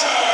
Jackson.